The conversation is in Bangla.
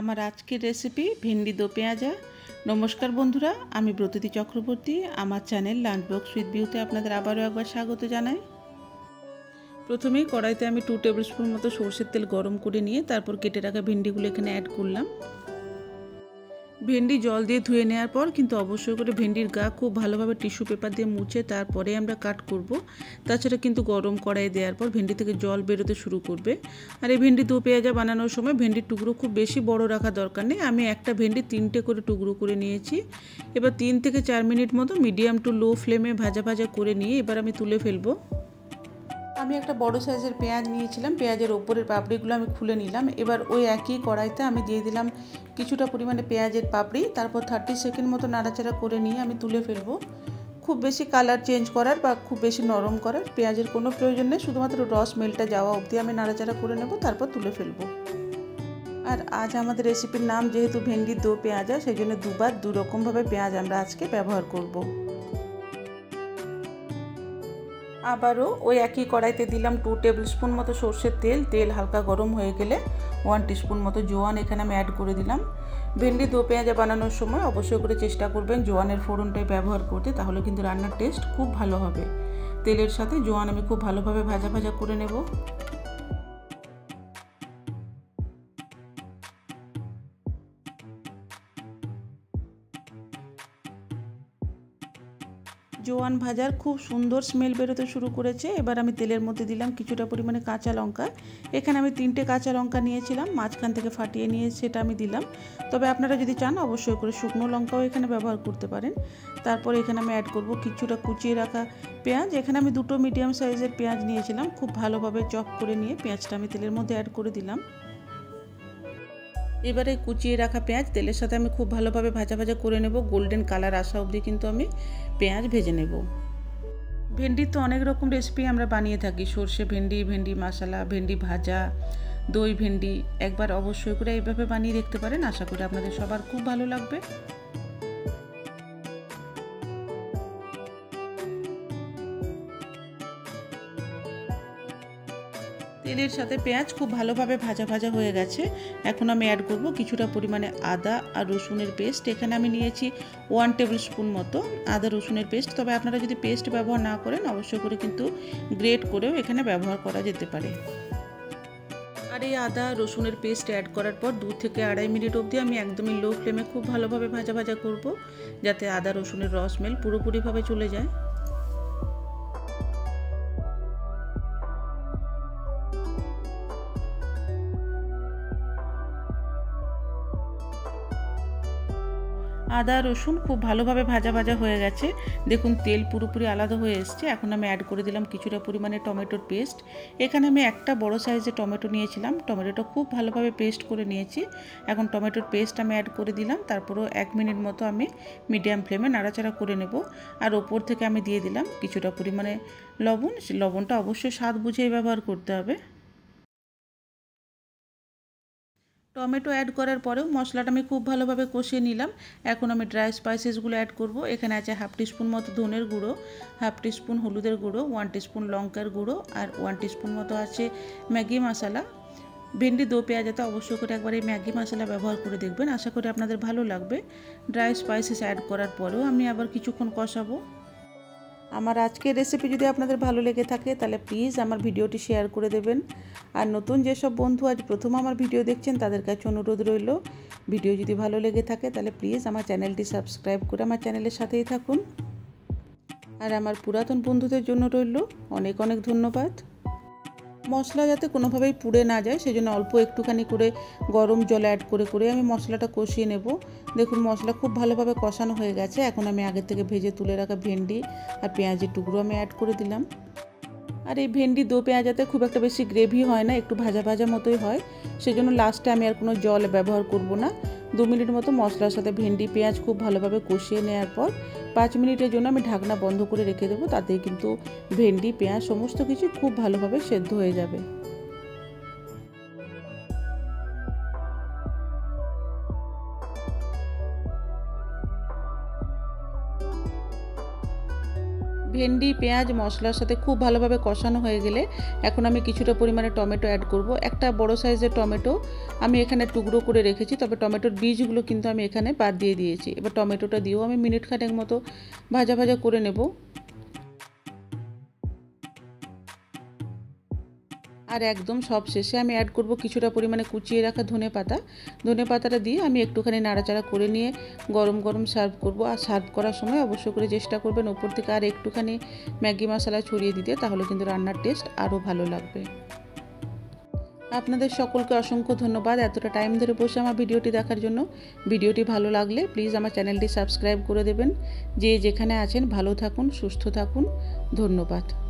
আমার আজকের রেসিপি ভেন্ডি দো পেঁয়াজা। নমস্কার বন্ধুরা, আমি ব্রততী চক্রবর্তী। আমার চ্যানেল লাঞ্চ বক্স উইথ বিউতে আপনাদের আবারও একবার স্বাগত জানাই। প্রথমেই কড়াইতে আমি টু টেবিল স্পুন মতো সর্ষের তেল গরম করে নিয়ে তারপর কেটে রাখা ভেন্ডিগুলো এখানে অ্যাড করলাম। ভেন্ডি জল দিয়ে ধুয়ে নেওয়ার পর কিন্তু অবশ্যই করে ভেন্ডির গা খুব ভালোভাবে টিস্যু পেপার দিয়ে মুছে তারপরে আমরা কাট করব। তাছাড়া কিন্তু গরম কড়াই দেওয়ার পর ভেন্ডি থেকে জল বেরোতে শুরু করবে। আর এই ভেন্ডি দু পেঁয়াজা বানানোর সময় ভেন্ডির টুকরো খুব বেশি বড় রাখা দরকার নেই। আমি একটা ভেন্ডি তিনটে করে টুকরো করে নিয়েছি। এবার তিন থেকে চার মিনিট মতো মিডিয়াম টু লো ফ্লেমে ভাজা ভাজা করে নিয়ে এবার আমি তুলে ফেলব। আমি একটা বড় সাইজের পেঁয়াজ নিয়েছিলাম, পেঁয়াজের ওপরের পাপড়িগুলো আমি খুলে নিলাম। এবার ওই একই কড়াইতে আমি দিয়ে দিলাম কিছুটা পরিমাণে পেঁয়াজের পাপড়ি, তারপর থার্টি সেকেন্ড মতো নাড়াচাড়া করে নিয়ে আমি তুলে ফেলব। খুব বেশি কালার চেঞ্জ করার বা খুব বেশি নরম করার পেঁয়াজের কোনো প্রয়োজন নেই, শুধুমাত্র রস মেলটা যাওয়া অবধি আমি নাড়াচাড়া করে নেব, তারপর তুলে ফেলব। আর আজ আমাদের রেসিপির নাম যেহেতু ভেন্ডি দো পেঁয়াজা, সেই জন্য দুবার দুরকমভাবে পেঁয়াজ আমরা আজকে ব্যবহার করব। আবারও ওই একই কড়াইতে দিলাম টু টেবিল স্পুন মতো সর্ষের তেল। তেল হালকা গরম হয়ে গেলে ওয়ান টিস্পুন মতো জোয়ান এখানে আমি অ্যাড করে দিলাম। ভেন্ডি দো পেঁয়াজা বানানোর সময় অবশ্যই করে চেষ্টা করবেন জোয়ানের ফোড়নটাই ব্যবহার করতে, তাহলে কিন্তু রান্নার টেস্ট খুব ভালো হবে। তেলের সাথে জোয়ান আমি খুব ভালোভাবে ভাজা ভাজা করে নেব। জোয়ান ভাজার খুব সুন্দর স্মেল বেরোতে শুরু করেছে। এবার আমি তেলের মধ্যে দিলাম কিছুটা পরিমাণে কাঁচা লঙ্কা। এখানে আমি তিনটে কাঁচা লঙ্কা নিয়েছিলাম, মাঝখান থেকে ফাটিয়ে নিয়ে সেটা আমি দিলাম। তবে আপনারা যদি চান, অবশ্যই করে শুকনো লঙ্কাও এখানে ব্যবহার করতে পারেন। তারপর এখানে আমি অ্যাড করব কিছুটা কুচিয়ে রাখা পেঁয়াজ। এখানে আমি দুটো মিডিয়াম সাইজের পেঁয়াজ নিয়েছিলাম, খুব ভালোভাবে চপ করে নিয়ে পেঁয়াজটা আমি তেলের মধ্যে অ্যাড করে দিলাম। এবারে কুচিয়ে রাখা পেঁয়াজ, তেলের সাথে আমি খুব ভালোভাবে ভাজা ভাজা করে নেব। গোল্ডেন কালার আসা অবধি কিন্তু আমি পেঁয়াজ ভেজে নেব। ভেন্ডির তো অনেক রকম রেসিপি আমরা বানিয়ে থাকি। সর্ষে ভেন্ডি ভেন্ডি মশলা, ভেন্ডি ভাজা, দই ভেন্ডি। একবার অবশ্যই করে এইভাবে বানিয়ে দেখতে পারেন। আশা করি আপনাদের সবার খুব ভালো লাগবে। তেলের সাথে পেঁয়াজ খুব ভালোভাবে ভাজা ভাজা হয়ে গেছে। এখন আমি অ্যাড করব কিছুটা পরিমাণে আদা আর রসুনের পেস্ট এখানে আমি নিয়েছি ওয়ান টেবিল স্পুন মতো আদা রসুনের পেস্ট তবে আপনারা যদি পেস্ট ব্যবহার না করেন, অবশ্যই করে কিন্তু গ্রেট করেও এখানে ব্যবহার করা যেতে পারে। আর এই আদা, রসুনের পেস্ট অ্যাড করার পর দু থেকে আড়াই মিনিট অবধি আমি একদমই লো ফ্লেমে খুব ভালোভাবে ভাজা ভাজা করব, যাতে আদা, রসুনের রস মেল পুরোপুরিভাবে চলে যায়। আদা, রসুন খুব ভালোভাবে ভাজা ভাজা হয়ে গেছে। দেখুন, তেল পুরোপুরি আলাদা হয়ে এসছে। এখন আমি অ্যাড করে দিলাম কিছুটা পরিমাণে টমেটোর পেস্ট এখানে আমি একটা বড় সাইজে টমেটো নিয়েছিলাম। টমেটোটা খুব ভালোভাবে পেস্ট করে নিয়েছি। এখন টমেটোর পেস্ট আমি অ্যাড করে দিলাম। তারপরও এক মিনিট মতো আমি মিডিয়াম ফ্লেমে নাড়াচাড়া করে নেব। আর ওপর থেকে আমি দিয়ে দিলাম কিছুটা পরিমাণে লবণ। লবণটা অবশ্যই স্বাদ বুঝেই ব্যবহার করতে হবে। টমেটো অ্যাড করার পরেও মশলাটা আমি খুব ভালোভাবে কষিয়ে নিলাম। এখন আমি ড্রাই স্পাইসেসগুলো অ্যাড করব। এখানে আছে হাফ টিস্পুন মতো ধনের গুঁড়ো হাফ টিস্পুন হলুদের গুঁড়ো ওয়ান টিস্পুন লঙ্কার গুঁড়ো আর ওয়ান টিস্পুন মতো আছে ম্যাগি মশলা। ভেন্ডি, দো পেঁয়াজাতে অবশ্যই করে একবার এই ম্যাগি মশলা ব্যবহার করে দেখবেন। আশা করি আপনাদের ভালো লাগবে। ড্রাই স্পাইসেস অ্যাড করার পরেও আমি আবার কিছুক্ষণ কষাবো। আমার আজকের রেসিপি যদি আপনাদের ভালো লেগে থাকে, তাহলে প্লিজ আমার ভিডিওটি শেয়ার করে দেবেন। আর নতুন যেসব বন্ধু আজ প্রথম আমার ভিডিও দেখছেন, তাদের কাছে অনুরোধ রইল ভিডিও যদি ভালো লেগে থাকে, তাহলে প্লিজ আমার চ্যানেলটি সাবস্ক্রাইব করে আমার চ্যানেলের সাথেই থাকুন। আর আমার পুরাতন বন্ধুদের জন্য রইল অনেক অনেক ধন্যবাদ। মশলা যাতে কোনোভাবেই পুড়ে না যায়, সেজন্য অল্প একটুখানি করে গরম জল অ্যাড করে করে আমি মশলাটা কষিয়ে নেব। দেখুন, মশলা খুব ভালোভাবে কষানো হয়ে গেছে। এখন আমি আগের থেকে ভেজে তুলে রাখা ভেন্ডি আর পেঁয়াজের টুকরো আমি অ্যাড করে দিলাম। আর এই ভেন্ডি দো পেঁয়াজাতে খুব একটা বেশি গ্রেভি হয় না, একটু ভাজা ভাজা মতোই হয়। সেজন্য লাস্টে আমি আর কোনো জল ব্যবহার করব না। দু মিনিট মতো মশলার সাথে ভেন্ডি, পেঁয়াজ খুব ভালোভাবে কষিয়ে নেওয়ার পর পাঁচ মিনিটের জন্য আমি ঢাকনা বন্ধ করে রেখে দেবো তাতে কিন্তু ভেন্ডি, পেঁয়াজ, সমস্ত কিছু খুব ভালোভাবে সেদ্ধ হয়ে যাবে। ভেন্ডি, পেঁয়াজ, মশলার সাথে খুব ভালোভাবে কষানো হয়ে গেলে এখন আমি কিছুটা পরিমাণে টমেটো অ্যাড করব। একটা বড় সাইজের টমেটো আমি এখানে টুকরো করে রেখেছি, তবে টমেটোর বীজগুলো কিন্তু আমি এখানে বাদ দিয়ে দিয়েছি। এবার টমেটোটা দিয়েও আমি মিনিট খানেক মতো ভাজা ভাজা করে নেব। আর একদম সব শেষে আমি অ্যাড করব কিছুটা পরিমাণে কুচিয়ে রাখা ধনে পাতা। ধনে পাতাটা দিয়ে আমি একটুখানি নাড়াচাড়া করে নিয়ে গরম গরম সার্ভ করব। আর সার্ভ করার সময় অবশ্য করে চেষ্টা করবেন ওপর থেকে আর একটুখানি ম্যাগি মশলা ছড়িয়ে দিতে, তাহলে কিন্তু রান্নার টেস্ট আরও ভালো লাগবে। আপনাদের সকলকে অসংখ্য ধন্যবাদ এতটা টাইম ধরে বসে আমার ভিডিওটি দেখার জন্য। ভিডিওটি ভালো লাগলে প্লিজ আমার চ্যানেলটি সাবস্ক্রাইব করে দেবেন। যে যেখানে আছেন ভালো থাকুন, সুস্থ থাকুন। ধন্যবাদ।